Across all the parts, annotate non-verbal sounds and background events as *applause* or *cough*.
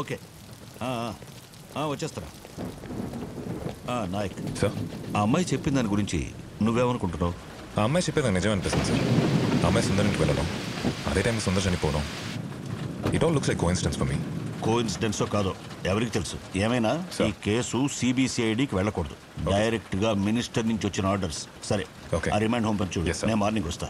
Okay. వచ్చేస్తారా. Nayak. Sir. ఆ అమ్మాయి చెప్పిన దాని గురించి నువ్వేమనుకుంటున్నావు? ఆ అమ్మాయి చెప్పేది నిజం అనిపిస్తుంది సార్. ఆ అమ్మాయి సుందర్ ఇంటికి వెళ్ళడం అదే టైం సుందర్ చనిపోవడం it all looks like coincidence for me కో ఇన్సిడెన్సో కాదో? ఎవరికి తెలుసు? ఏమైనా. ఈ కేసు సిబిసిఐడికి వెళ్ళకూడదు. డైరెక్ట్గా మినిస్టర్ నుంచి వచ్చిన ఆర్డర్స్ సరే. ఆ రిమైండ్ హోమ్ పంచు. నేను మార్నింగ్ వస్తా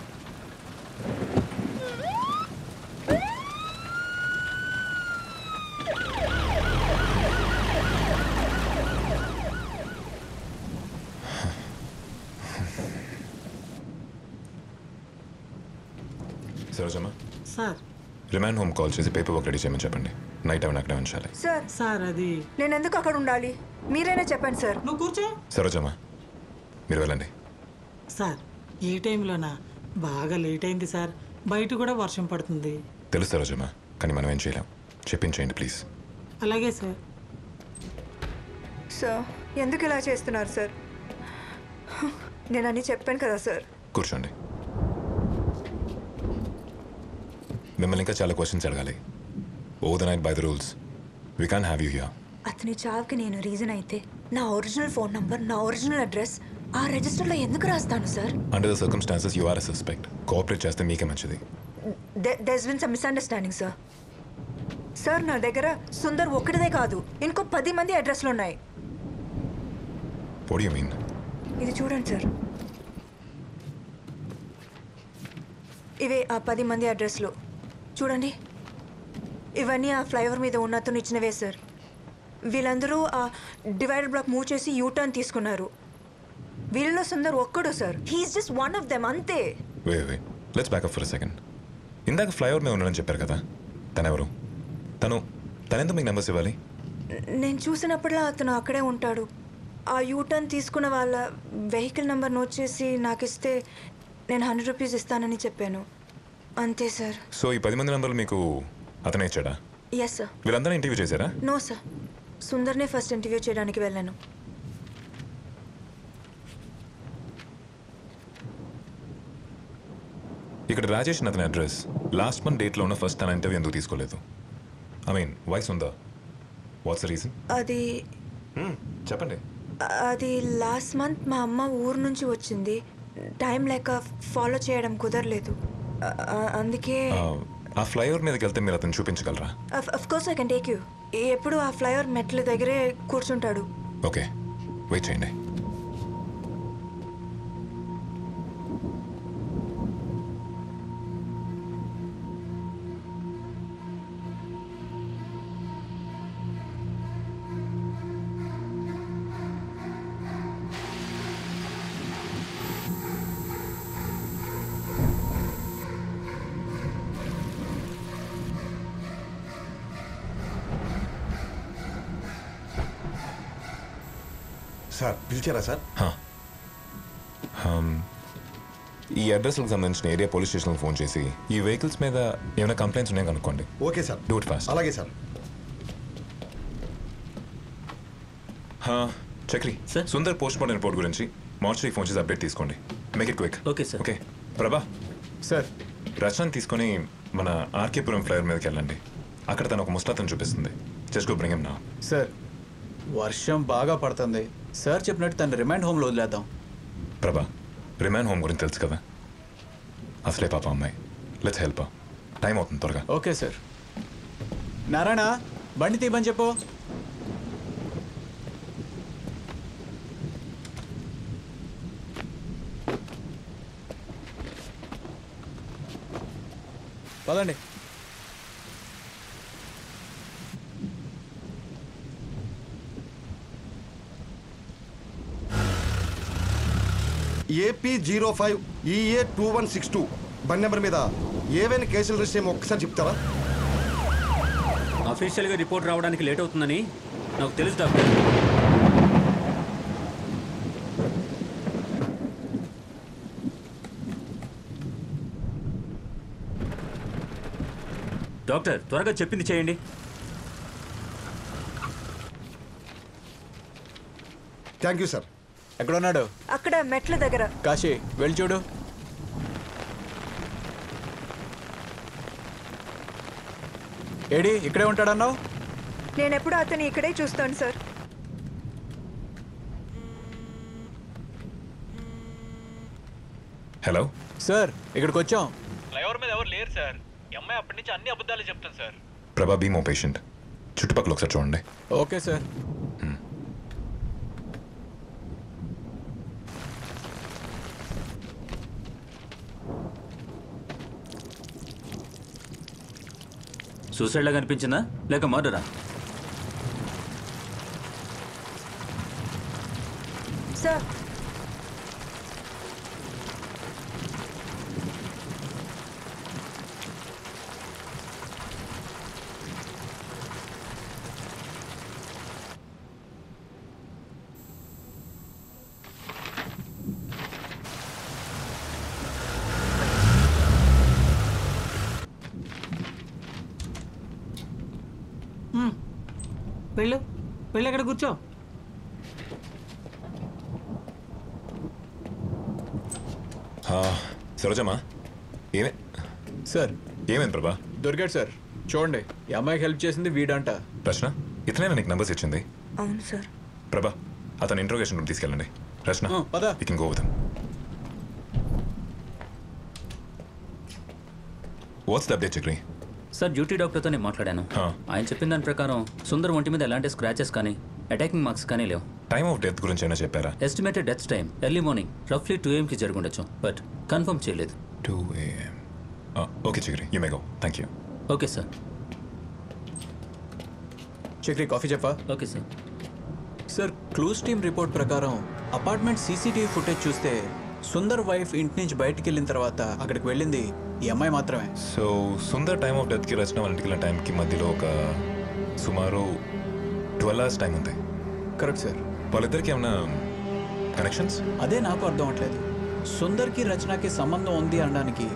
Sarojamma sir remand home call చేసి పేపర్ వర్క్ రెడీ చేయమని చెప్పండి. నైట్ అవన్నీ అక్కడే ఉంచాలి సార్ సార్ అది నేను ఎందుకు అక్కడ ఉండాలి? మీరైనా చెప్పండి సార్ నువ్వు కూర్చో. సరోజమ్మ మీరు వెళ్ళండి. సార్ ఈ టైంలోనా? బాగా లేట్ అయింది సార్ బయట కూడా వర్షం పడుతుంది. తెలుసు సరోజమ్మ కానీ మనం ఏం చేయలేం. చెప్పించేయండి ప్లీజ్ అలాగే సార్ సార్ ఎందుకు ఇలా చేస్తున్నారు సార్ నేను అన్నీ చెప్పాను కదా సార్ కూర్చోండి. మిమ్మల్ని ఇంకా చాలా క్వశ్చన్స్ అడగాలి. ఓ the night by the rules we can have you here అతని చావుకి నేను రీజన్ అయితే నా ఒరిజినల్ ఫోన్ నంబర్ నా ఒరిజినల్ అడ్రస్ ఆ రిజిస్టర్లో ఎందుకు రాస్తాను sir under the circumstances you are a suspect cooperate చేస్తే మీకే మంచిది. There's been some misunderstanding sir sir నా దగ్గర సుందర్ ఒక్కటిదే కాదు ఇంకో పది మంది అడ్రస్లు ఉన్నాయి. యూ మీన్ ఇది చూడండి సార్ ఇవే ఆ పది మంది అడ్రస్లు చూడండి. ఇవన్నీ ఆ ఫ్లైఓవర్ మీద ఉన్న అతను ఇచ్చినవే సార్. వీళ్ళందరూ ఆ డివైడర్ బ్లాక్ మూవ్ చేసి యూటర్న్ తీసుకున్నారు. వీళ్ళలో సుందర్ ఒక్కడు sir. He's just one of them అంతే. Wait wait let's back up for second ఇందాక ఫ్లైఓవర్ మీద ఉన్నాడని చెప్పారు కదా? తనెవరు? తను తనెందుకు మీకు నెంబర్స్ ఇవ్వాలి? నేను చూసినప్పుడల్లా అతను అక్కడే ఉంటాడు. ఆ యూటర్న్ తీసుకున్న వాళ్ళ వెహికల్ నెంబర్ నోట్ చేసి నాకు ఇస్తే నేను హండ్రెడ్ రూపీస్ ఇస్తానని చెప్పాను. అంతే సార్. సో ఈ పది మంది నెంబర్లు మీకు అతనే ఇచ్చాడా? ఎస్ సార్ వీళ్ళందరూ ఇంటర్వ్యూ చేశారా? నో సార్ సుందర్నే ఫస్ట్ ఇంటర్వ్యూ చేయడానికి వెళ్ళాను. ఇక్కడ రాజేష్ అతని అడ్రస్ లాస్ట్ మంత్ డేట్లో ఉన్న ఫస్ట్ తన ఇంటర్వ్యూ ఎందుకు తీసుకోలేదు? ఐ మీన్ వైస్ ఉందా వాట్స్ రీజన్ అది చెప్పండి. అది లాస్ట్ మంత్ మా అమ్మ ఊరు నుంచి వచ్చింది. టైం లేక ఫాలో చేయడం కుదరలేదు. అందుకే ఆ, ఫ్లైఓవర్ మీదకి వెళ్తే మీరు అతను చూపించగలరా? Of course I can take you. ఎప్పుడు ఆ ఫ్లైఓవర్ మెట్ల దగ్గరే కూర్చుంటాడు. ఓకే. వెయిట్ చేయండి. సార్ పిలిచారా సార్? ఈ అడ్రస్లకు సంబంధించిన ఏరియా పోలీస్ స్టేషన్కి ఫోన్ చేసి ఈ వెహికల్స్ మీద ఏమైనా కంప్లైంట్స్ ఉన్నాయో కనుక్కోండి. Okay sir. It fast. అలాగే sir. Chakri Sir? Sundar post mortem report గురించి మార్చరీ ఫోన్ చేసి అప్డేట్ తీసుకోండి. Make it quick Okay, sir. Okay Prabha. Sir. Rachana తీసుకొని మన ఆర్కేపురం ఫ్లైఓవర్ మీదకి వెళ్ళండి. అక్కడ తను ఒక ముస్తాతను చూపిస్తుంది. జస్ట్ గో బ్రింగ్ నా సార్ వర్షం బాగా పడుతుంది. సార్ చెప్పినట్టు తను రిమైండ్ హోమ్లో వదిలేద్దాం. ప్రభా రిమాన్ హోమ్ గురించి తెలుసు కదా? అసలే పాప అమ్మాయి. లెట్స్ హెల్ప్ టైం అవుతుంది త్వరగా. Okay sir. నారాయణ బండి తీయమని చెప్పు. పదండి. AP zero five EA two one six two. బండి నెంబర్ మీద ఏవైనా కేసులు రిజిస్టర్ ఏమో ఒక్కసారి చెప్తారా? అఫీషియల్గా రిపోర్ట్ రావడానికి లేట్ అవుతుందని నాకు తెలుసు డాక్టర్. డాక్టర్ త్వరగా చెప్పింది చేయండి. Thank you sir. ఎక్కడున్నాడు? అక్కడ మెట్ల దగ్గర. కాశీ వెళ్ళి చూడు. ఏడి ఇక్కడే ఉంటాడన్నావు? నేను ఎప్పుడు అతని ఇక్కడే చూస్తాను సార్. హలో? సార్ ఇక్కడికి వచ్చాం ఫ్లైఓవర్ మీద ఎవరు లేరు సార్. ఈ అమ్మాయి అప్పటి నుంచి అన్ని అబద్ధాలు చెప్తాను సార్. ప్రభా బీమో పేషెంట్. చుట్టుపక్కల ఒకసారి చూడండి. Okay sir. సూసైడ్లా కనిపించిందా? లేక మర్డరా? సార్ వెళ్ళు. వెళ్ళి అక్కడ కూర్చో. ఆ, సరోజమ్మా ఏమే? సార్. ఏమైంది ప్రభా? దొరికాడు సార్. చూడండి ఈ అమ్మాయికి హెల్ప్ చేసింది వీడంట. రచన ఇతనైనా నీకు నంబర్స్ ఇచ్చింది? అవును సార్. ప్రభా అతను ఇంట్రోగేషన్ రూమ్ తీసుకెళ్ళండి. రచన ఆ, పద. Can go with what's the update Chakri sir duty డాక్టర్తో నేను మాట్లాడాను. ఆయన చెప్పిన దాని ప్రకారం సుందర్ ఒంటి మీద ఎలాంటి స్క్రాచెస్ కానీ అటాకింగ్ మార్క్స్ కానీ లేవు. టైమ్ ఆఫ్ డెత్ గురించి అయినా చెప్పారా? Estimated death time early morning రఫ్లీ two ఏఎంకి జరుగుండొచ్చు బట్ కన్ఫర్మ్ చేయలేదు. Two AM okay Chakri you may go thank you okay sir. Chakri coffee చెప్పా? Okay sir. Sir clues team report ప్రకారం అపార్ట్మెంట్ సీసీటీవీ ఫుటేజ్ చూస్తే Sundar wife ఇంటి నుంచి బయటికి వెళ్ళిన తర్వాత అక్కడికి వెళ్ళింది ఈ అమ్మాయి మాత్రమే. సో సుందర్ టైమ్ ఆఫ్ డెత్కి రచన వాళ్ళ ఇంటికి వెళ్ళిన టైంకి మధ్యలో ఒక సుమారు ట్వెల్వ్ అవర్స్ టైం ఉంది. కరెక్ట్ సార్ వాళ్ళిద్దరికి ఏమైనా కనెక్షన్స్ అదే నాకు అర్థం అవట్లేదు. సుందర్కి రచనకి సంబంధం ఉంది అనడానికి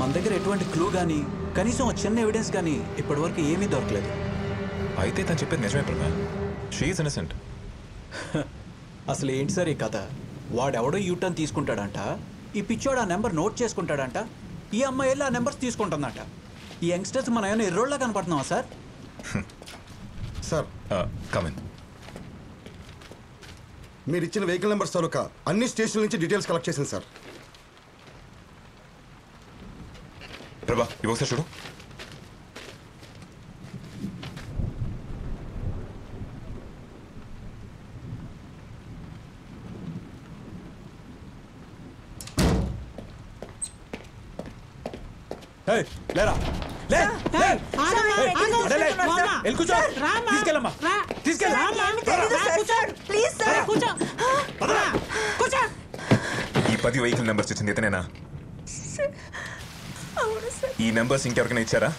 మన దగ్గర ఎటువంటి క్లూ కానీ కనీసం చిన్న ఎవిడెన్స్ కానీ ఇప్పటివరకు ఏమీ దొరకలేదు. అయితే తను చెప్పేది నిజమే ప్రభా షీఈస్ ఇన్నసెంట్ అసలు ఏంటి సార్ ఈ కథ? వాడెవడో యూటర్న్ తీసుకుంటాడంట. ఈ పిచ్చోడు ఆ నెంబర్ నోట్ చేసుకుంటాడంట. ఈ అమ్మాయి వెళ్ళి ఆ నెంబర్స్ తీసుకుంటుందంట. ఈ యంగ్స్టర్స్ మనం ఏమైనా ఎర్రోళ్ళ కనపడుతున్నావా సార్? *laughs* సార్ కమెన్ మీరు ఇచ్చిన వెహికల్ నెంబర్స్ తాలూకా అన్ని స్టేషన్ల నుంచి డీటెయిల్స్ కలెక్ట్ చేశాను సార్. ప్రభా ఇవి ఒకసారి చూడు. లేరా? లే, లే. వెళ్ళి కూర్చో. తీసుకెళ్ళమ్మా. తీసుకెళ్ళు. ఈ పది వెహికల్ నెంబర్స్ ఇచ్చింది ఇతనేనా? ఈ నెంబర్స్ ఇంకెవరికైనా ఇచ్చారా?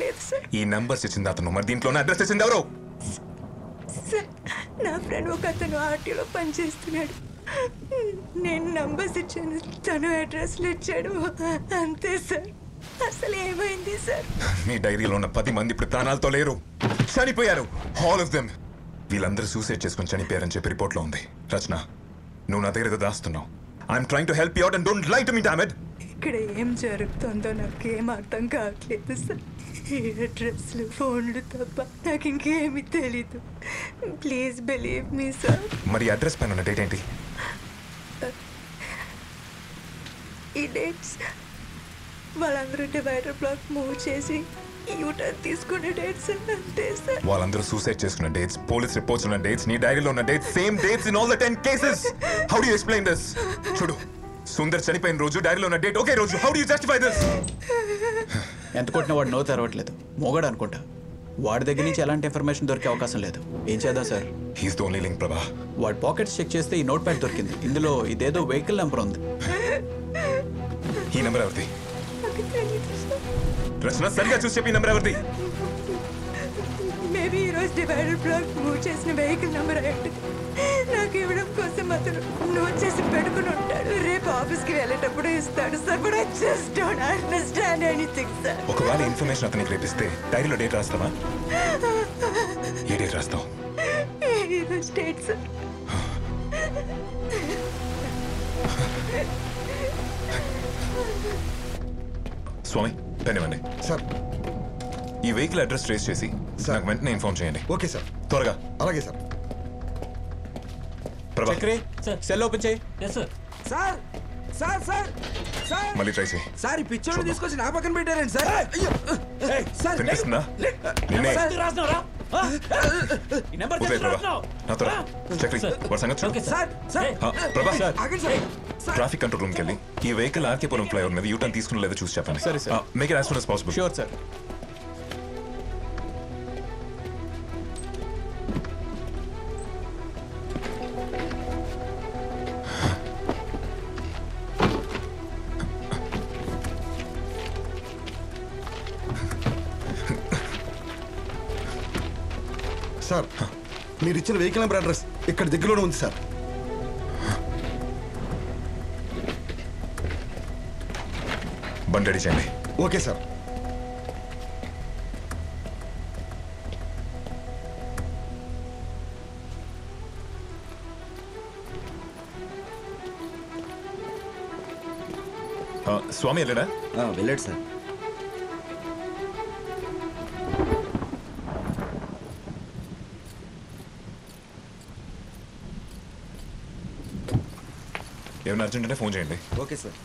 లేదు సార్ ఈ నెంబర్స్ ఇచ్చింది అతను. మరి దీంట్లోనే అడ్రస్ ఇచ్చింది ఎవరు? నా ఫ్రెండ్ ఒక అతను ఆర్టీలో పనిచేస్తున్నాడు. నేను నంబర్స్ ఇచ్చాను. తను అడ్రస్లు ఇచ్చాడు. అంతే సార్ అసలు ఏమైంది సార్? మీ డైరీలో ఉన్న పది మంది ఇప్పుడు ప్రాణాలతో లేరు. చనిపోయారు. ఆల్ ఆఫ్ దెమ్ వీళ్ళందరూ సూసైడ్ చేసుకుని చనిపోయారని చెప్పి రిపోర్ట్లో ఉంది. రచన నువ్వు నా దగ్గర దాస్తున్నావు. I'm trying to help you out and don't like to me damned ఇక్కడ ఏం జరుగుతుందో నాకేం అర్థం కావట్లేదు సార్. ఈ అడ్రస్లు ఫోన్లు తప్ప నాకు ఇంకేమీ తెలీదు. ప్లీజ్ బిలీవ్ మీ సార్ మరి అడ్రస్ పైన ఉన్న డేట్ ఏంటి? ఈ డేట్స్ వాళ్ళందరూ డివైడర్ బ్లాక్ మూవ్ చేసి యూటర్న్ తీసుకునే డేట్స్ అంతే సార్. వాళ్ళందరూ సూసైడ్ చేసుకున్న డేట్స్ పోలీస్ రిపోర్ట్స్ ఉన్న డేట్స్ నీ డైరీలో ఉన్న dates same dates in all the ten cases how do explain this చూడు సుందర్ చనిపోయిన రోజు డైరీలో ఉన్న డేట్ ఒకే రోజు how do you justify this ఎంత కొట్టినా వాడు నో తెరవట్లేదు. మోగాడు అనుకుంటా. వాడి దగ్గర నుంచి ఎలాంటి ఇన్ఫర్మేషన్ దొరికే అవకాశం లేదు. ఏం చేద్దాం sir? He's the only link Prabha. వాడి పాకెట్స్ చెక్ చేస్తే ఈ నోట్ ప్యాడ్ దొరికింది. ఇందులో ఇదేదో వెహికల్ నెంబర్ ఉంది. ఈ నెంబర్ ఎవరిది? రచన సరిగా చూసి చెప్పి నెంబర్ ఎవరిది? మేబీ ఈరోజు డివైడర్ బ్లాక్ మూవ్ చేసిన వెహికల్ నెంబర్ అయ్యండి నాకు ఇవ్వడం కోసం అతను నోట్ చేసి పెట్టుకుని ఉంటాడు. రేపు ఆఫీస్కి వెళ్ళేటప్పుడు ఇస్తాడు. Sir but I just don't understand anything sir ఒకవేళ ఇన్ఫర్మేషన్ అతనికి రేపిస్తే డైరీలో డేట్ రాస్తావా? ఏ డేట్ రాస్తావు? ఈరోజు డేట్ సార్ స్వామి పెన్ ఇవ్వండి సార్. ఈ వెహికల్ అడ్రస్ ట్రేస్ చేసి సార్. నాకు వెంటనే ఇన్ఫార్మ్ చేయండి. Okay sir. త్వరగా. అలాగే sir. Prabha. Chakri sir. Cell open చేయి. Yes sir sir sir sir sir. మళ్ళీ ట్రై చేయి. సార్ ఈ పిక్చర్ తీసుకొచ్చి నా పక్కన పెట్టారండి సార్? అయ్యో. సార్ వినిపిస్తుందా? నిన్నే. ఈ నెంబర్ ఉదయ్ ప్రభా. నా త్వర. చక్రి వాడి సంగతి చూడు. Okay sir. సార్ ఆ, ప్రభా. ఆగండి సార్ సార్. ట్రాఫిక్ కంట్రోల్ రూమ్కి వెళ్ళి ఈ వెహికల్ ఆర్కేపురం ఫ్లైఓవర్ మీద యూటర్న్ తీసుకుని లేదో చూసి చెప్పండి. సరే, sir. Make it as soon possible sure sir sir మీరు ఇచ్చిన వెహికల్ నెంబర్ అడ్రస్ ఇక్కడ దగ్గరలోనే ఉంది సార్ బండి రెడీ చేయండి. Okay sir. ఆ, స్వామి వెళ్ళాడా? వెళ్ళాడు సార్. ఏమైనా అర్జెంట్ అంటే ఫోన్ చేయండి. Okay sir.